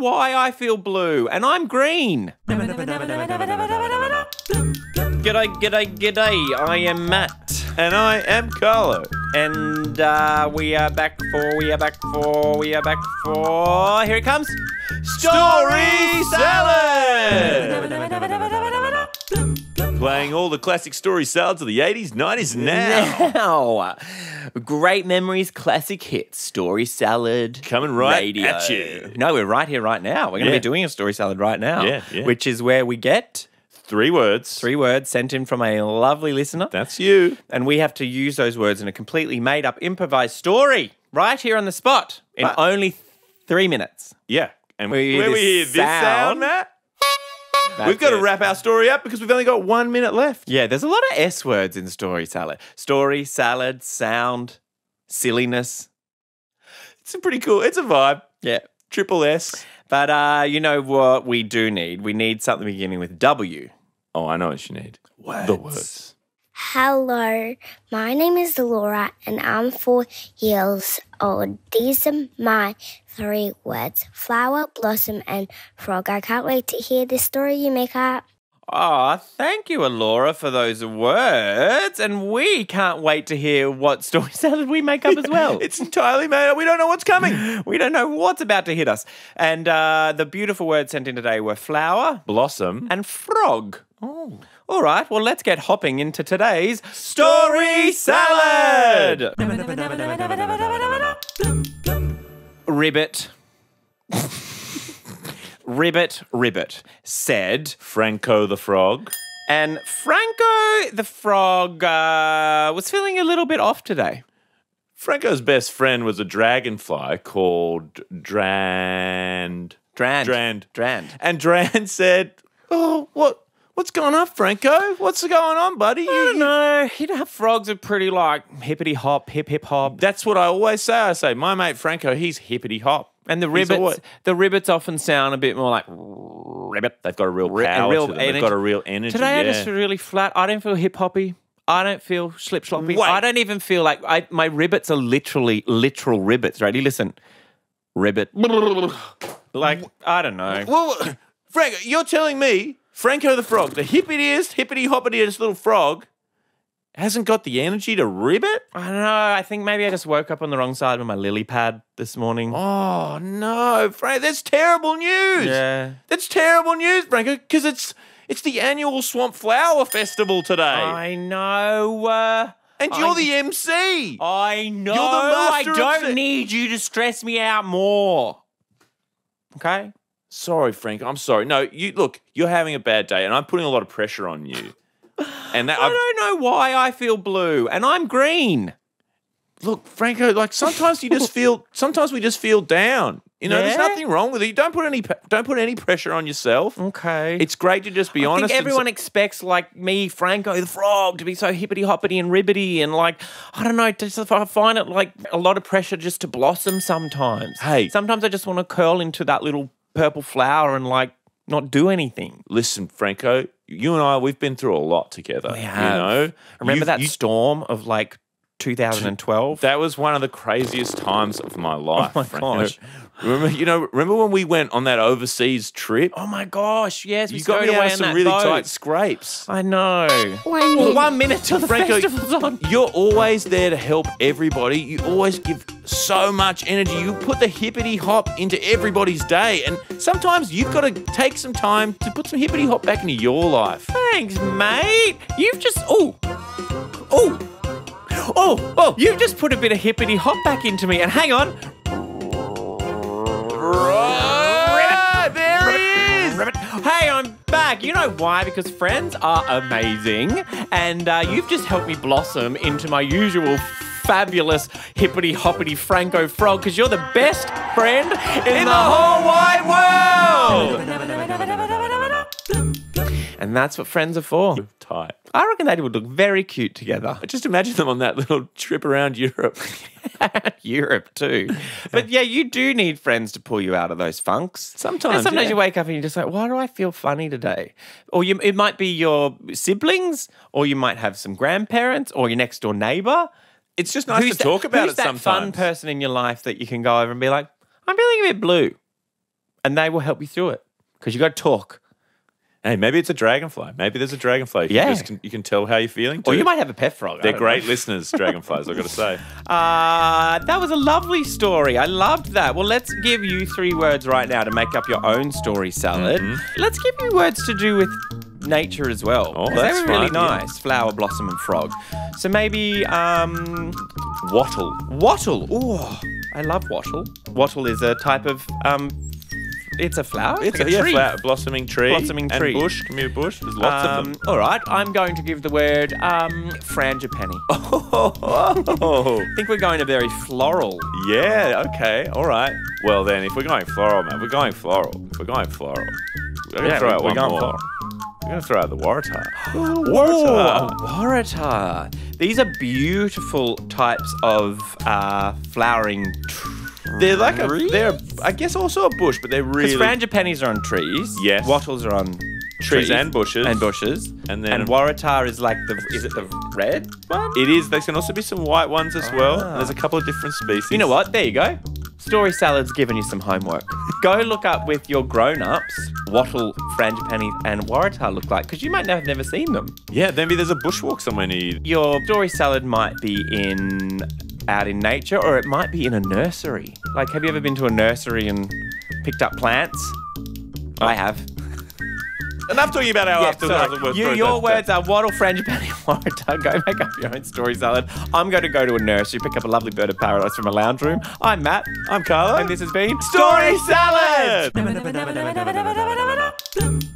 why I feel blue, and I'm green. G'day, g'day, g'day. I am Matt. And I am Carlo. And uh, we are back for, we are back for, we are back for. Here it comes. Story Salad! Playing all the classic story salads of the 80s, 90s now. Now, great memories, classic hits, story salad. Coming right radio. at you. No, we're right here, right now. We're going to Yeah. be doing a story salad right now. Yeah, yeah. Which is where we get Three words. three words sent in from a lovely listener. That's you. and we have to use those words in a completely made up improvised story right here on the spot in But- only three minutes. Yeah. And We hear we this hear this sound. sound, Matt, we've got to wrap our story up because we've only got one minute left. Yeah, there's a lot of S words in story salad. Story, salad, sound, silliness. It's a pretty cool, it's a vibe. Yeah. Triple S. But uh, you know what we do need? We need something beginning with W. Oh, I know what you need. The words. Hello, my name is Laura and I'm four years old. These are my three words flower, blossom, and frog. I can't wait to hear the story you make up. Ah, thank you, Alora, for those words. And we can't wait to hear what story salad we make up as well. It's entirely made up. We don't know what's coming. We don't know what's about to hit us. And uh, the beautiful words sent in today were flower Blossom. and frog. Oh. All right, well, let's get hopping into today's Story Salad! Ribbit. Ribbit, Ribbit said, Franco the frog. and Franco the frog uh, was feeling a little bit off today. Franco's best friend was a dragonfly called Drand. Drand. Drand. Drand. And Drand said, "Oh, what? What's going on, Franco? What's going on, buddy? I don't know. You know, frogs are pretty like hippity hop, hip hip hop. That's what I always say. I say, my mate Franco, he's hippity hop. And the ribbits, always- the ribbits often sound a bit more like ribbit. They've got a real Ri- a power real to them. They've got a real energy. Today I just feel really flat. I don't feel hip hoppy. I don't feel slip sloppy. Wait. I don't even feel like I, my ribbits are literally literal ribbits. Ready? Listen, ribbit. like I don't know. Well, Franco, you're telling me Franco the frog, the hippitiest, hippity hoppitiest little frog, hasn't got the energy to rib it? I don't know. I think maybe I just woke up on the wrong side of my lily pad this morning. Oh no, Frank, that's terrible news. Yeah. That's terrible news, Franco, because it's it's the annual Swamp Flower Festival today. I know. Uh, and you're I- the MC. I know. You're the master I don't need you to stress me out more. Okay. Sorry, Frank. I'm sorry. No, you look, you're having a bad day, and I'm putting a lot of pressure on you. And that I I've, don't know why I feel blue and I'm green. look, Franco, like sometimes you just feel sometimes we just feel down. You know, there's nothing wrong with it. You Don't put any don't put any pressure on yourself. Okay. It's great to just be I honest. think everyone s- expects like me, Franco the Frog, to be so hippity hoppity and ribbity and like I don't know. Just I find it like a lot of pressure just to blossom sometimes. Hey. sometimes I just want to curl into that little purple flower and like not do anything. listen, Franco, you and I, we've been through a lot together. We have. You know, Remember You've- that you- storm of like 2012? That was one of the craziest times of my oh life. Oh my Franco. gosh. Remember, you know, remember when we went on that overseas trip? oh my gosh! Yes, we you got me away out of in some really boat. tight scrapes. I know. One Well, one minute till the Franco, festival's on. you're always there to help everybody. You always give so much energy. You put the hippity hop into everybody's day, and sometimes you've got to take some time to put some hippity hop back into your life. Thanks, mate. You've just oh, oh, oh, oh. You've just put a bit of hippity hop back into me. And hang on, Right, there he is. Ribbit. Hey, I'm back. You know why? Because friends are amazing, and uh, you've just helped me blossom into my usual fabulous hippity hoppity Franco frog. Because you're the best friend in, In the whole wide world. And that's what friends are for. Tight. I reckon they would look very cute together. Just imagine them on that little trip around Europe. Europe too. But yeah, you do need friends to pull you out of those funks. Sometimes, And sometimes yeah. you wake up and you're just like, why do I feel funny today? Or you, it might be your siblings, or you might have some grandparents, or your next door neighbor. It's just nice Who's to that- talk about who's it that sometimes. fun person in your life that you can go over and be like, I'm feeling a bit blue. and they will help you through it because you got to talk. Hey, maybe it's a dragonfly. Maybe there's a dragonfly. You Yeah. just can, you can tell how you're feeling. Or you might have a pet frog. They're great know. listeners, dragonflies. I've got to say. Uh, that was a lovely story. I loved that. Well, let's give you three words right now to make up your own story salad. Let's give you words to do with nature as well. Oh, that's they were really fun, yeah. nice. Flower, blossom, and frog. So maybe um, Wattle. wattle. Oh, I love wattle. Wattle is a type of um, it's a flower. It's like a, yeah, tree. flower, blossoming tree. Blossoming and tree. bush. Can be a bush. There's lots of Um, them. all right, I'm going to give the word um, frangipani. Oh, I think we're going to very floral. yeah. Okay. All right. Well, then, if we're going floral, man, we're going floral. If we're going floral, we're going Yeah, throw out we're one going more. floral. We're going to throw out the waratah. Waratah. waratah. These are beautiful types of uh, flowering trees. They're like a. They're, I guess, also a bush, but they're Because really. frangipanis are on trees. Yes. Wattles are on Trees and bushes. And bushes. And then- and waratah is like the is it the red one? It is. There can also be some white ones as well. Ah. There's a couple of different species. You know what? There you go. Story Salad's given you some homework. Go look up with your grown-ups wattle, frangipani, and waratah look like, because you might have never seen them. Yeah, maybe there's a bushwalk somewhere near you. Your story salad might be in out in nature, or it might be in a nursery. Like, have you ever been to a nursery and picked up plants? I have. Enough talking about our Yeah, after sorry. words. You- your words are wattle, frangipani, waratah. Go make up your own story salad. I'm going to go to a nursery, pick up a lovely bird of paradise from a lounge room. I'm Matt. I'm Carlo. And this has been Story Salad!